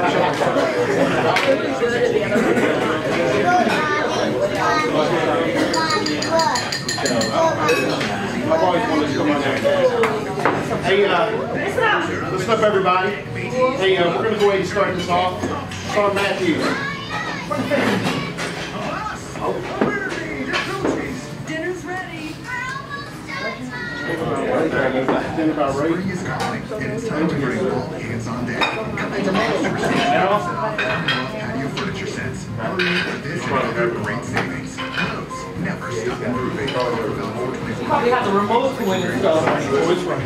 Hey, uh, listen up, everybody. Hey, uh, we're gonna go ahead and start this off. Sergeant Matthews. Dinner's Think about Spring is coming, and it's time to bring all hands on deck. Coming to Patio Furniture Sets. This and other great savings. Lowe's, never stop improving. Available 24 Probably have the remote to win and stuff. Which one?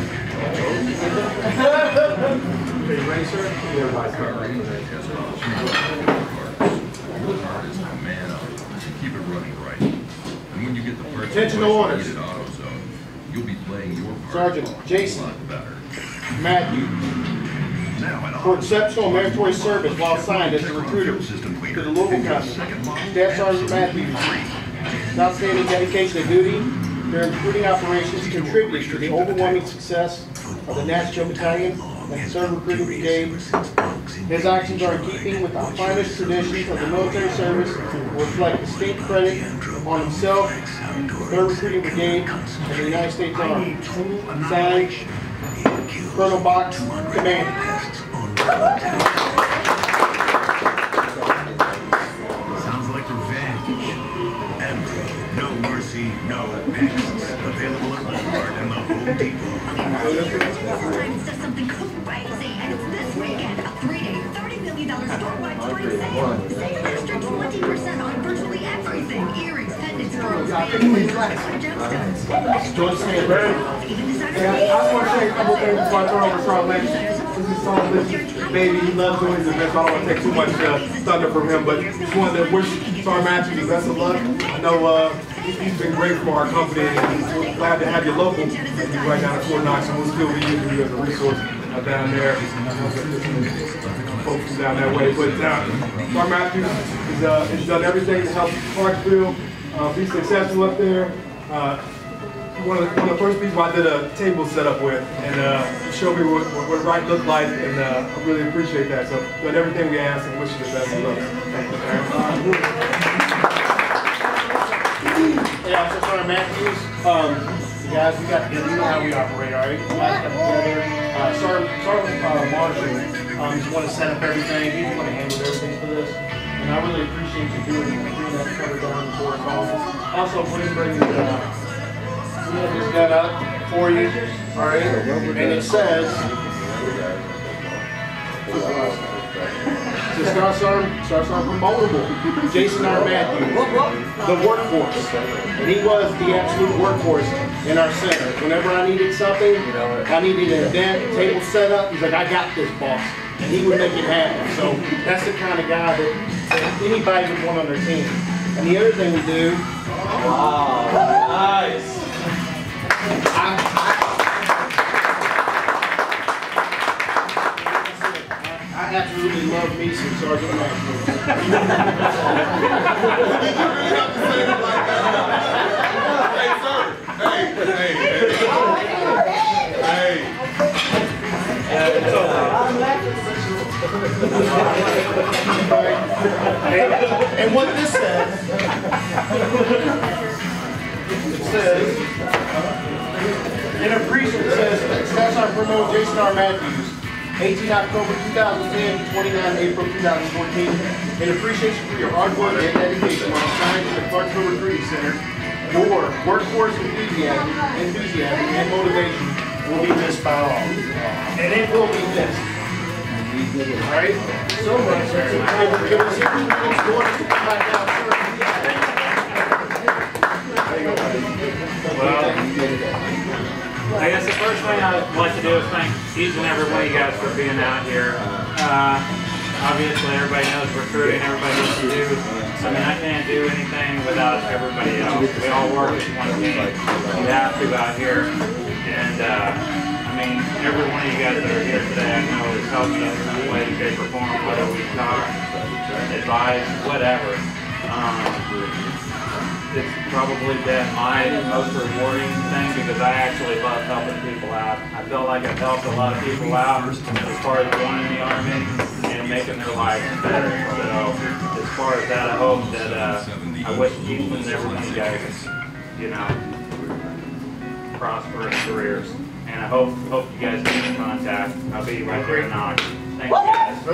Okay, you ready, sir? man up. Keep it running right. And when you get the parts Attention to orders. Sergeant Jason. Matthews. For exceptional meritorious service while assigned as a recruiter to the Louisville Company. Staff Sergeant Matthews. Outstanding dedication to duty during recruiting operations contributed to the overwhelming success of the Nashville Battalion and Third Recruiting Brigade. His actions are in keeping with the finest traditions of the military service and reflect distinct credit on himself, the Third Recruiting Brigade, and the United States Army. Signed, Colonel Box, Commander. Sounds like revenge. Emery, no mercy, no next. Available at Walmart and the Home Depot. This time it's just something crazy, and it's this weekend. A three-day, $30 million store-wide just want to say a couple things before I. This is baby, loves. I don't want to take too much uh, thunder from him, but just wanted to wish Sergeant Matthews the best of luck. I know uh, he- he's been great for our company, and we're glad to have you local. Right down at Fort Knox, and we'll still be using you as a resource uh, down there. Folks down that way, but uh, Sergeant Matthews has, uh, done everything to help Clarksville uh, be successful up there. Uh, one of, the, one of the first people I did a table setup with, and uh, showed me what, what, what right looked like, and uh, I really appreciate that. So, done everything we asked, and wish you the best of luck. Thank you. Hey, Officer Sergeant Matthews, um, guys, we got together, you know how we operate, all right? Guys got together, uh, Sergeant, uh, Marshall, um, just want to set up everything, he's one that handled everything I really appreciate you doing, doing that cover down for his office. Also, please bring, uh, we have this gun up for you, all right? And it says, to Star Sergeant, Star Sergeant promotable, Jason R. Matthews, the workforce. And he was the absolute workhorse in our center. Whenever I needed something, I needed a table set up, he's like, I got this, boss. And he would make it happen. So that's the kind of guy that that anybody would want on their team. And the other thing we do, Wow, Nice. I absolutely love me some Sergeant Matthews. says, it says, in appreciation, it says, Staff Sergeant Promote Jason R. Matthews, 18 October 2010, 29 April 2014. In appreciation for your hard work and dedication while assigned to the Clarksville Recruiting Center, your workforce enthusiasm, enthusiasm and motivation will be missed by all. And it will be missed. All right? So much. Well, I guess the first thing I'd like to do is thank each and every one of you guys for being out here. Uh, obviously, everybody knows recruiting, everybody knows to do. I mean, I can't do anything without everybody else. We all work as one team. We have to out here. Mean, every one of you guys that are here today, I know has helped us in some way, shape, or form, whether we talk, advise, whatever. Um, it's probably been my most rewarding thing because I actually love helping people out. I feel like I've helped a lot of people out as far as joining the army and making their lives better. So as far as that, I hope that uh, I wish each and every one of you guys, you know, prosperous careers. And I hope hope you guys keep in contact. I'll be right there in Knox. Thank you guys.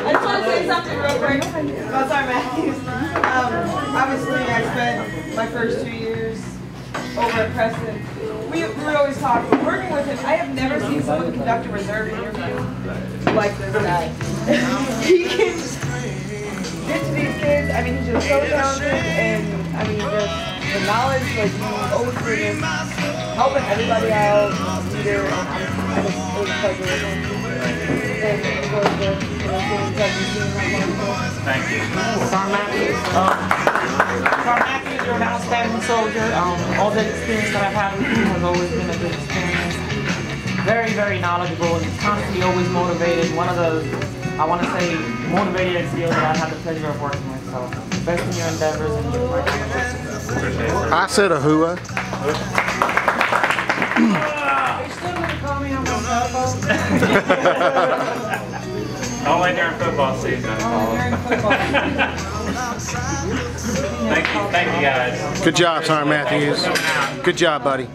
I just want to say something real quick about Sergeant Matthews. Um, obviously, I spent my first two years over at Preston. We, we always talk, working with him, I have never seen someone conduct a reserve interview like this guy. he can get to these kids. I mean, he's just so talented, and the knowledge, like, he always just helping everybody out, leader, and I, I just, it was a pleasure. And it was the, you know, feelings that you see in that moment. Thank you. Sergeant Matthews. Um, Sergeant Matthews, you're an outstanding soldier. Um, all the experience that I've had with you has always been a good experience. Very, very knowledgeable and constantly always motivated. One of the, I want to say, motivated skills that I've had the pleasure of working with. So, best in your endeavors and your I said a hua. They still gonna call me on my cell phone. Only during football season. Thank you, thank you guys. Good job, Sergeant Matthews. Good job, buddy.